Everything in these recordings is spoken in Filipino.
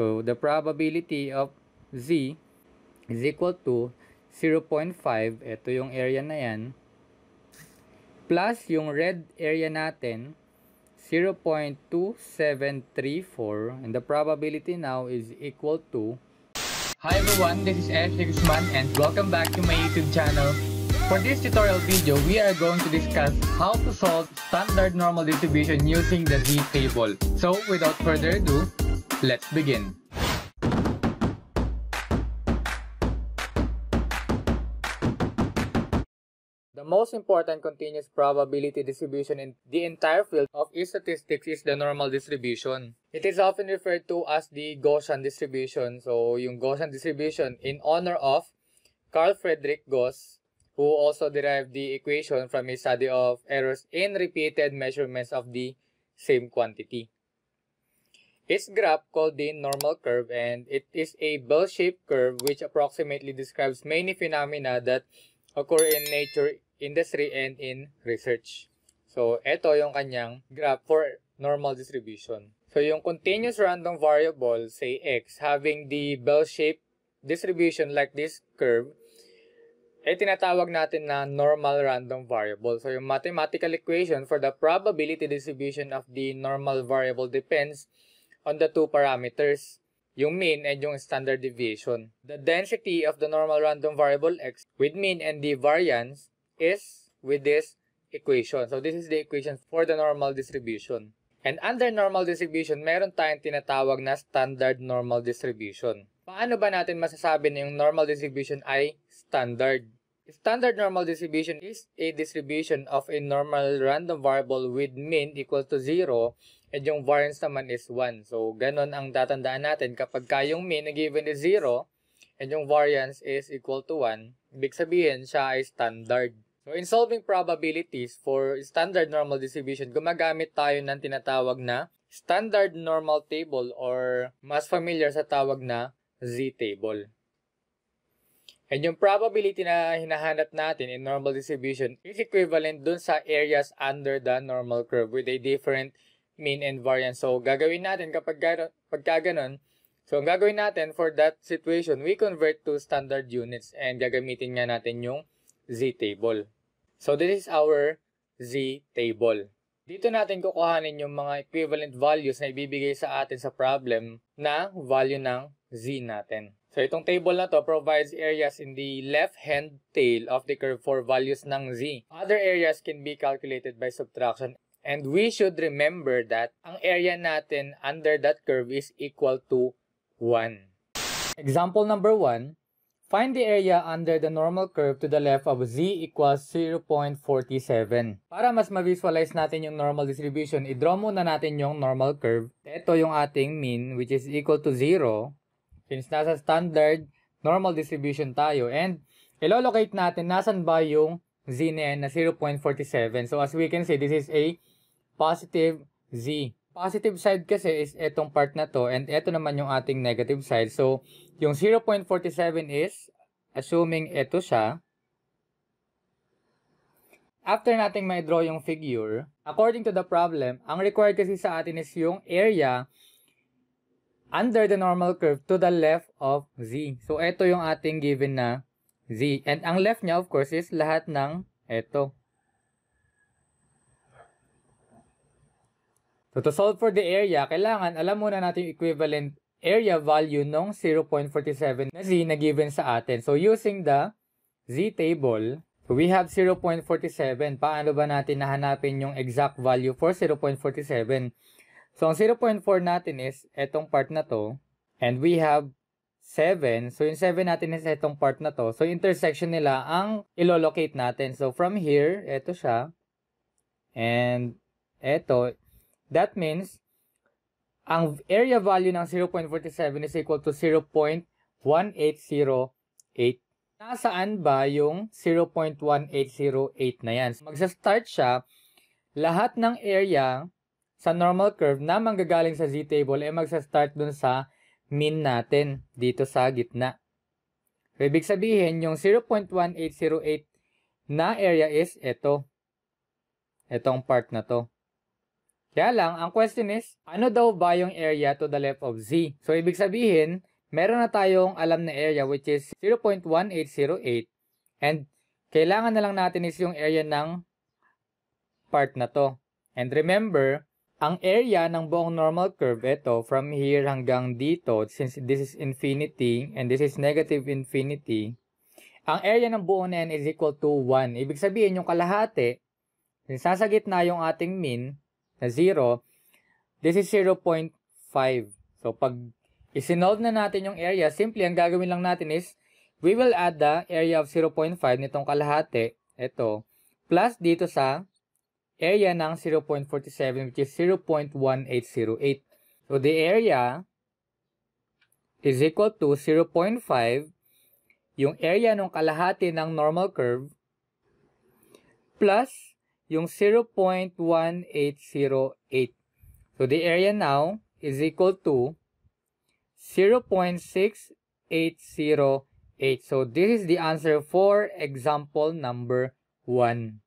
So, the probability of z is equal to 0.5. Ito yung area na yan. Plus yung red area natin, 0.2734. And the probability now is equal to... Hi everyone, this is Ashley Guzman and welcome back to my YouTube channel. For this tutorial video, we are going to discuss how to solve standard normal distribution using the z-table. So, without further ado, let's begin. The most important continuous probability distribution in the entire field of statistics is the normal distribution. It is often referred to as the Gaussian distribution. So, yung Gaussian distribution in honor of Carl Friedrich Gauss, who also derived the equation from his study of errors in repeated measurements of the same quantity. Its graph called the normal curve and it is a bell-shaped curve which approximately describes many phenomena that occur in nature, industry, and in research. So, ito yung kanyang graph for normal distribution. So, yung continuous random variable, say x, having the bell-shaped distribution like this curve, eh tinatawag natin na normal random variable. So, yung mathematical equation for the probability distribution of the normal variable depends on the two parameters, yung mean and yung standard deviation. The density of the normal random variable x with mean and the variance is with this equation. So, this is the equation for the normal distribution. And under normal distribution, meron tayong tinatawag na standard normal distribution. Paano ba natin masasabi na yung normal distribution ay standard? Standard normal distribution is a distribution of a normal random variable with mean equal to 0 and yung variance naman is 1. So, ganun ang tatandaan natin kapag ka yung mean na given is 0 and yung variance is equal to 1, ibig sabihin siya ay standard. So, in solving probabilities for standard normal distribution, gumagamit tayo ng tinatawag na standard normal table or mas familiar sa tawag na z-table. And yung probability na hinahanap natin in normal distribution is equivalent dun sa areas under the normal curve with a different mean and variance. So, gagawin natin kapag pagka ganun, so ang gagawin natin for that situation, we convert to standard units and gagamitin nga natin yung z-table. So, this is our z-table. Dito natin kukuhanin yung mga equivalent values na ibibigay sa atin sa problem na value ng z natin. So, itong table na to provides areas in the left-hand tail of the curve for values ng z. Other areas can be calculated by subtraction. And we should remember that ang area natin under that curve is equal to 1. Example number 1. Find the area under the normal curve to the left of z equals 0.47. Para mas ma-visualize natin yung normal distribution, i-draw muna natin yung normal curve. Ito yung ating mean which is equal to 0 since nasa standard normal distribution tayo. And ilolocate natin nasan ba yung z na yan na 0.47. So as we can see, this is a positive z. Positive side kasi is etong part na to and eto naman yung ating negative side. So yung 0.47 is assuming ito siya. After nating ma-draw yung figure, according to the problem, ang required kasi sa atin is yung area under the normal curve to the left of z. So, ito yung ating given na z. And ang left niya, of course, is lahat ng ito. So, to solve for the area, kailangan alam muna natin yung equivalent area value ng 0.47 na z na given sa atin. So, using the z table, so we have 0.47. Paano ba natin nahanapin yung exact value for 0.47? So, ang 0.4 natin is etong part na to. And we have 7. So, yung 7 natin is etong part na to. So, intersection nila ang ilolocate natin. So, from here, eto siya. And eto. That means, ang area value ng 0.47 is equal to 0.1808. Nasaan ba yung 0.1808 na yan? Magsa-start siya, lahat ng area sa normal curve na manggagaling sa z-table ay magsa-start dun sa mean natin dito sa gitna. So, ibig sabihin, yung 0.1808 na area is ito. Itong part na to. Kaya lang, ang question is, ano daw ba yung area to the left of Z? So, ibig sabihin, meron na tayong alam na area which is 0.1808 and kailangan na lang natin is yung area ng part na to. And remember, ang area ng buong normal curve, ito, from here hanggang dito, since this is infinity and this is negative infinity, ang area ng buo na yan is equal to 1. Ibig sabihin, yung kalahati, since nasa gitna yung ating mean, na 0, this is 0.5. So, pag isinolve na natin yung area, simply ang gagawin lang natin is, we will add the area of 0.5 nitong kalahati, ito, plus dito sa area ng 0.47 which is 0.1808. So, the area is equal to 0.5 yung area ng kalahati ng normal curve plus yung 0.1808. So, the area now is equal to 0.6808. So, this is the answer for example number 1.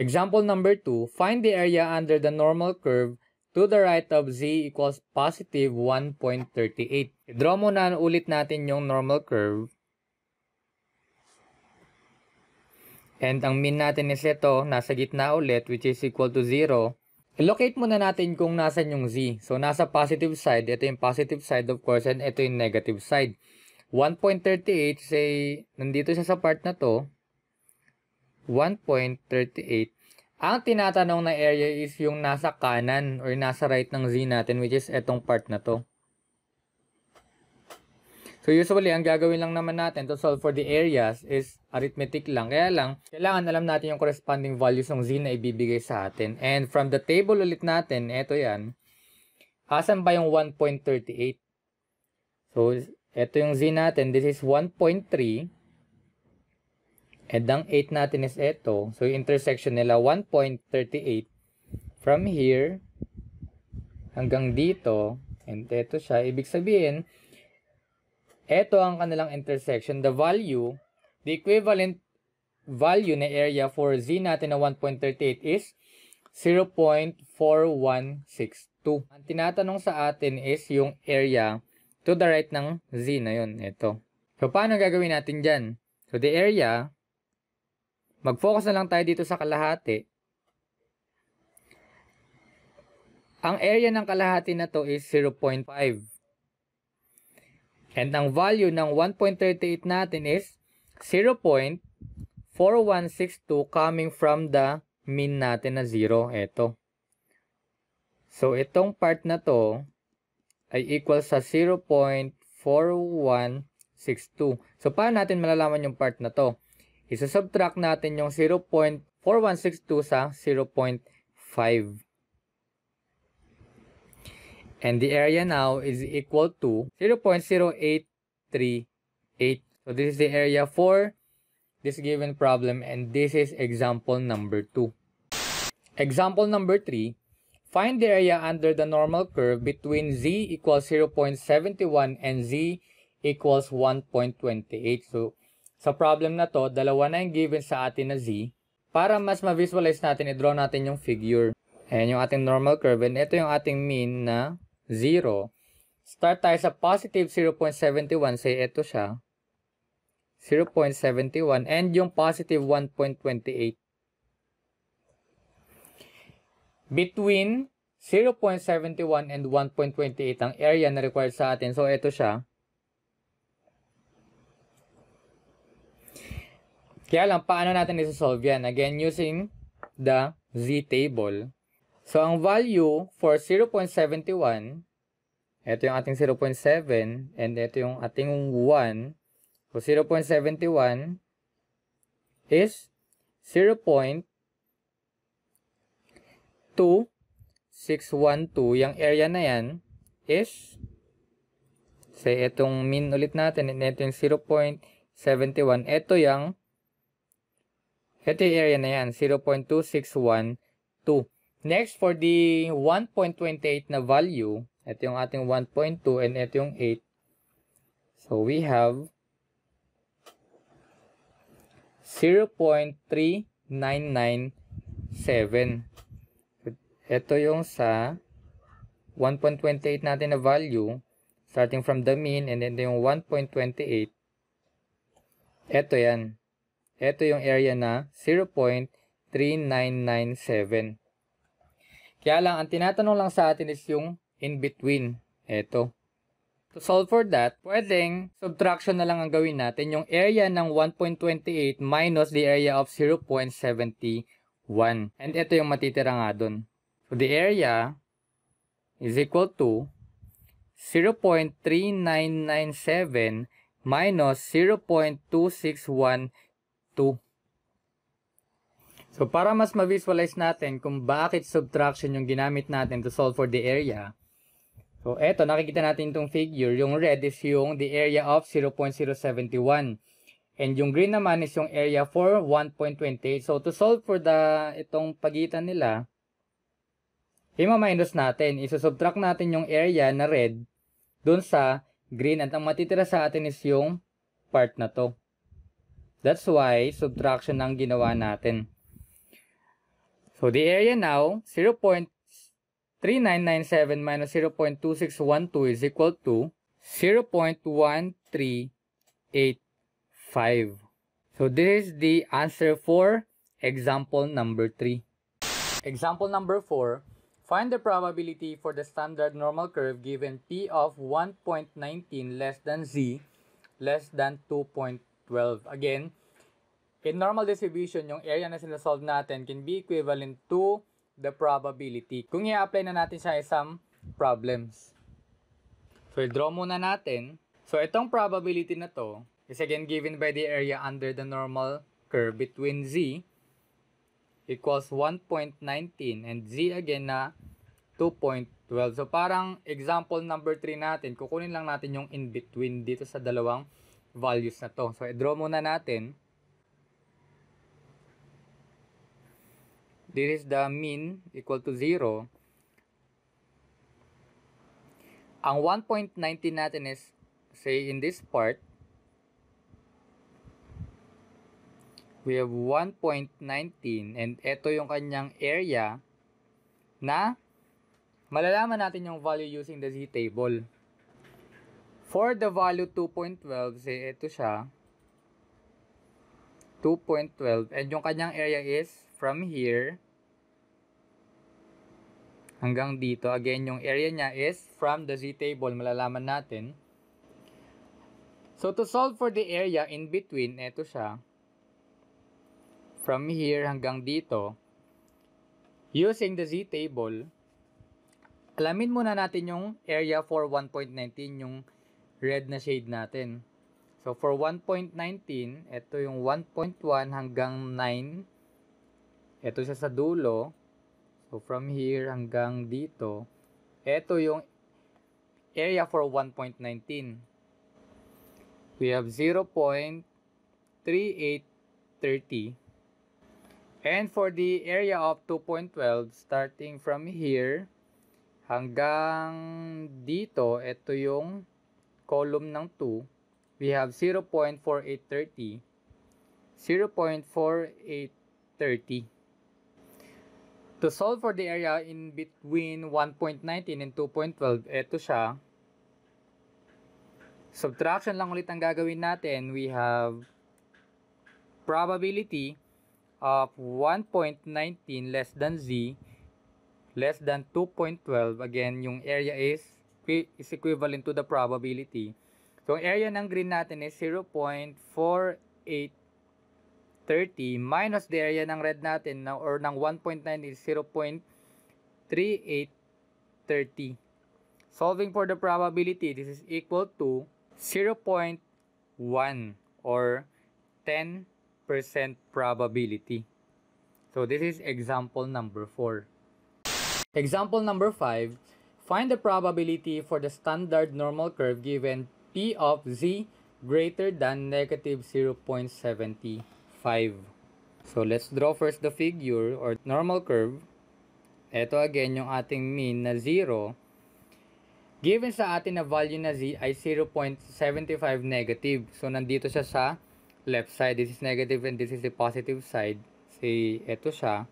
Example number 2, find the area under the normal curve to the right of z equals positive 1.38. Draw muna ulit natin yung normal curve. And ang mean natin is ito, nasa gitna ulit, which is equal to 0. I-locate muna natin kung nasan yung z. So, nasa positive side, ito yung positive side of course, and ito yung negative side. 1.38, say, nandito siya sa part na to, 1.38. Ang tinatanong na area is yung nasa kanan or nasa right ng z natin, which is etong part na to. So usually, ang gagawin lang naman natin to solve for the areas is arithmetic lang. Kaya lang, kailangan alam natin yung corresponding values ng z na ibibigay sa atin. And from the table ulit natin, eto yan. Asan ba yung 1.38? So, eto yung z natin. This is 1.3. And ang 8 natin is eto. So, yung intersection nila, 1.38. From here, hanggang dito, and eto siya. Ibig sabihin, ito ang kanilang intersection. The value, the equivalent value na area for z natin na 1.38 is 0.4162. Ang tinatanong sa atin is yung area to the right ng z na yun. Ito. So, paano gagawin natin dyan? So, the area, mag-focus na lang tayo dito sa kalahati. Ang area ng kalahati na to is 0.5. And ang value ng 1.38 natin is 0.4162 coming from the mean natin na 0. Ito. So, itong part na to ay equal sa 0.4162. So, paano natin malalaman yung part na to? Isa-subtract natin yung 0.4162 sa 0.5. And the area now is equal to 0.0838. So this is the area for this given problem and this is example number 2. Example number 3. Find the area under the normal curve between z equals 0.71 and z equals 1.28. So, sa problem na to, dalawa na yung given sa atin na z. Para mas ma-visualize natin, i-draw natin yung figure. Ayan yung ating normal curve and ito yung ating mean na 0. Start tayo sa positive 0.71. Say, ito siya. 0.71. And yung positive 1.28. Between 0.71 and 1.28 ang area na required sa atin. So, ito siya. Kaya lang, paano natin isa-solve yan? Again, using the z-table. So, ang value for 0.71, ito yung ating 0.7, and ito yung ating 1. So, 0.71 is 0.2612. Yung area na yan is, say, itong mean ulit natin, and ito yung 0.71. Ito yung, ito yung area na yan, 0.2612. Next, for the 1.28 na value, ito yung ating 1.2 and ito yung 8. So, we have 0.3997. Ito yung sa 1.28 natin na value starting from the mean and then yung 1.28 ito yan. Ito yung area na 0.3997. Kaya lang, ang tinatanong lang sa atin is yung in between. Ito. To solve for that, pwedeng subtraction na lang ang gawin natin. Yung area ng 1.28 minus the area of 0.71. And ito yung matitira nga dun. So the area is equal to 0.3997 minus 0.2612. So, para mas ma-visualize natin kung bakit subtraction yung ginamit natin to solve for the area. So, eto, nakikita natin itong figure. Yung red is yung the area of 0.071. And yung green naman is yung area for 1.28. So, to solve for the itong pagitan nila, ima-minus natin. Isusubtract natin yung area na red dun sa green at ang matitira sa atin is yung part na to. That's why subtraction ang ginawa natin. So the area now, 0.3997 minus 0.2612 is equal to 0.1385. So this is the answer for example number 3. Example number 4, Find the probability for the standard normal curve given p of 1.19 less than z less than 2.12. Again, in normal distribution, yung area na sinasolve natin can be equivalent to the probability. Kung i-apply na natin sa isang problems. So, i-draw muna natin. So, itong probability na to is again given by the area under the normal curve between z equals 1.19 and z again na 2.12. So parang example number 3 natin, kukunin lang natin yung in between dito sa dalawang values na to. So i-draw muna natin. This is the mean equal to 0. Ang 1.19 natin is say in this part we have 1.19 and ito yung kanyang area na malalaman natin yung value using the z table. For the value 2.12, say ito siya, 2.12 and yung kanyang area is from here hanggang dito. Again, yung area niya is from the z table, malalaman natin. So, to solve for the area in between, ito siya from here hanggang dito, using the z table, alamin muna natin yung area for 1.19, yung red na shade natin. So, for 1.19, ito yung 1.1 hanggang 9. Ito siya sa dulo. So, from here hanggang dito. Ito yung area for 1.19. We have 0.3830 And for the area of 2.12, starting from here hanggang dito, ito yung column ng 2. We have 0.4830, 0.4830. To solve for the area in between 1.19 and 2.12, ito siya. Subtraction lang ulit ang gagawin natin. We have probability of 1.19 less than z less than 2.12 again yung area is is equivalent to the probability so area ng green natin is 0.4830 minus the area ng red natin na, or ng 1.9 is 0.3830 solving for the probability this is equal to 0.1 or 10 probability. So this is example number 4. Example number 5, find the probability for the standard normal curve given p of z greater than negative 0.75. So let's draw first the figure or normal curve. Ito again yung ating mean na 0. Given sa atin na value na z ay 0.75 negative. So nandito siya sa left side, this is negative and this is the positive side. Say, ito siya.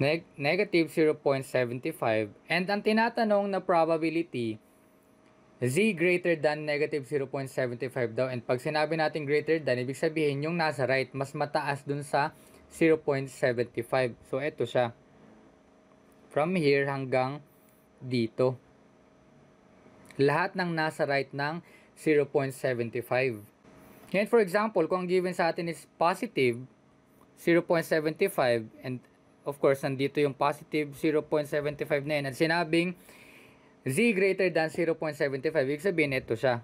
neg- negative 0.75 and ang tinatanong na probability z greater than negative 0.75 daw. And pag sinabi natin greater than ibig sabihin yung nasa right mas mataas dun sa 0.75 so eto siya. From here hanggang dito. Lahat ng nasa right ng 0.75 ngayon for example kung ang given sa atin is positive 0.75 and of course, nandito yung positive 0.75 na yun. At sinabing z greater than 0.75, ibig sabihin ito siya.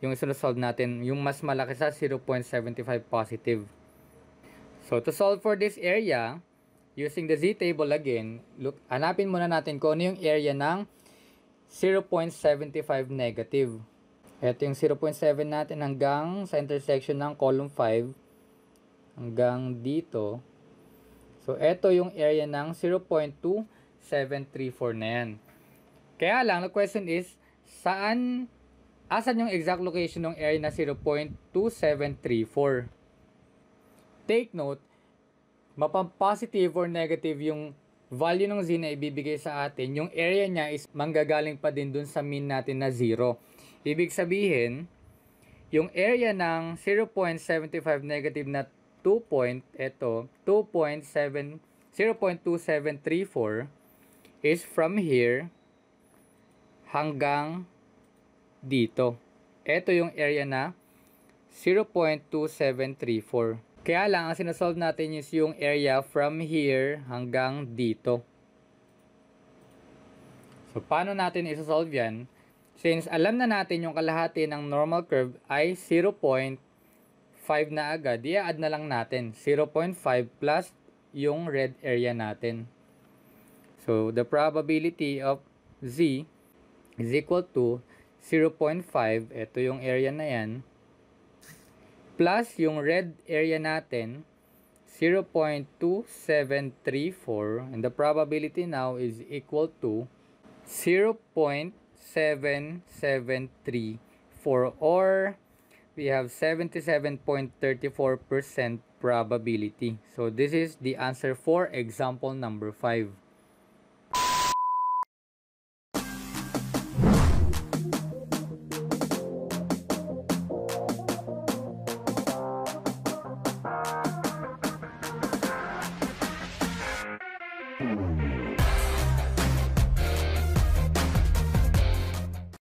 Yung isusolve natin, yung mas malaki sa 0.75 positive. So, to solve for this area, using the z table again, look, hanapin muna natin kung ano yung area ng 0.75 negative. Ito yung 0.7 natin hanggang sa intersection ng column 5 hanggang dito. So, ito yung area ng 0.2734 na yan. Kaya lang, the question is, saan, asan yung exact location ng area na 0.2734? Take note, mapang-positive or negative yung value ng z na ibibigay sa atin, yung area niya is manggagaling pa din dun sa mean natin na 0. Ibig sabihin, yung area ng 0.75 negative na 2 point, ito, 2.7, 0.2734 is from here hanggang dito. Ito yung area na 0.2734. Kaya lang, ang sinasolve natin is yung area from here hanggang dito. So, paano natin isosolve yan? Since alam na natin yung kalahati ng normal curve ay 0.2734 5 na agad, i-add na lang natin 0.5 plus yung red area natin. So, the probability of z is equal to 0.5, ito yung area na yan, plus yung red area natin, 0.2734, and the probability now is equal to 0.773 or we have 77.34% probability. So this is the answer for example number 5.